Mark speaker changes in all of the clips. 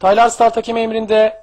Speaker 1: Taylar start hakemi emrinde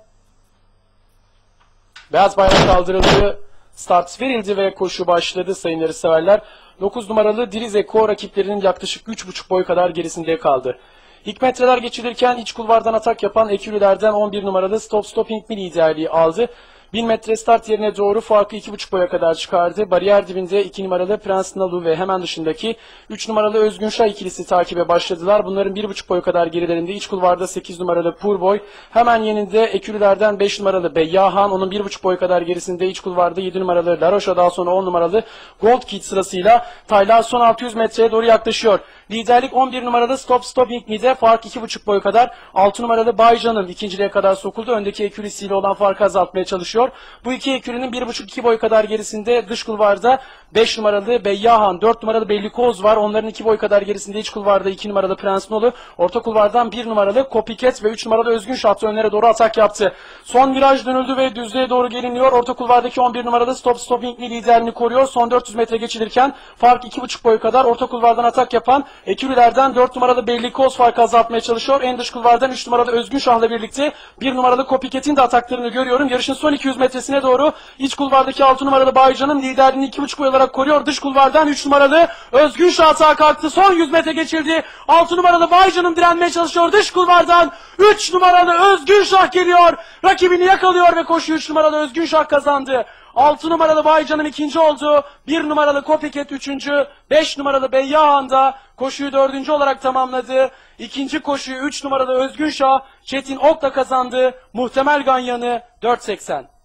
Speaker 1: beyaz bayrak kaldırıldı. Start verildi ve koşu başladı sayın yarışseverler. 9 numaralı Diriz Eko rakiplerinin yaklaşık 3,5 boy kadar gerisinde kaldı. İlk metreler geçilirken iç kulvardan atak yapan Ekürülerden 11 numaralı Stop Stopping Mi liderliği aldı. 1000 metre start yerine doğru farkı 2,5 boya kadar çıkardı. Bariyer dibinde 2 numaralı Prens Nalu ve hemen dışındaki 3 numaralı Özgün Şah ikilisi takibe başladılar. Bunların 1,5 boy kadar gerilerinde iç kulvarda 8 numaralı Purboy. Hemen yeninde Ekürülerden 5 numaralı Beyyahan. Onun 1,5 boy kadar gerisinde iç kulvarda 7 numaralı Laroşa daha sonra 10 numaralı Gold Kid sırasıyla Taylar son 600 metreye doğru yaklaşıyor. Liderlik 11 numaralı Stop Stopping Me'de fark 2,5 boy kadar. 6 numaralı Baycan'ın ikinciliğe kadar sokuldu. Öndeki ekürisiyle olan farkı azaltmaya çalışıyor. Bu iki ekürinin 1,5-2 boy kadar gerisinde dış kulvarda 5 numaralı Beyyahan, 4 numaralı Bellikoz var. Onların 2 boy kadar gerisinde iç kulvarda 2 numaralı Prens Nolu. Orta kulvardan 1 numaralı Copycat ve 3 numaralı Özgün Şahtı önlere doğru atak yaptı. Son viraj dönüldü ve düzlüğe doğru geliniyor. Orta kulvardaki 11 numaralı Stop Stopping Me liderliğini koruyor. Son 400 metre geçilirken fark 2,5 boy kadar orta kulvardan atak yapan Ekürülerden 4 numaralı Bellikoz farkı azaltmaya çalışıyor. En dış kulvardan 3 numaralı Özgün Şah'la birlikte 1 numaralı Copycat'in de ataklarını görüyorum. Yarışın son 200 metresine doğru iç kulvardaki 6 numaralı Baycan'ın liderliğini 2,5 boy olarak koruyor. Dış kulvardan 3 numaralı Özgün Şah atağa kalktı. Son 100 metre geçildi. 6 numaralı Baycan'ın direnmeye çalışıyor. Dış kulvardan 3 numaralı Özgün Şah geliyor. Rakibini yakalıyor ve koşu 3 numaralı Özgün Şah kazandı. 6 numaralı Baycan'ın ikinci oldu. 1 numaralı Copycat üçüncü. 5 numaralı Beyyahan da koşuyu dördüncü olarak tamamladı. İkinci koşuyu 3 numaralı Özgün Şah Çetin Ok'la kazandı. Muhtemel Ganyan'ı 4.80.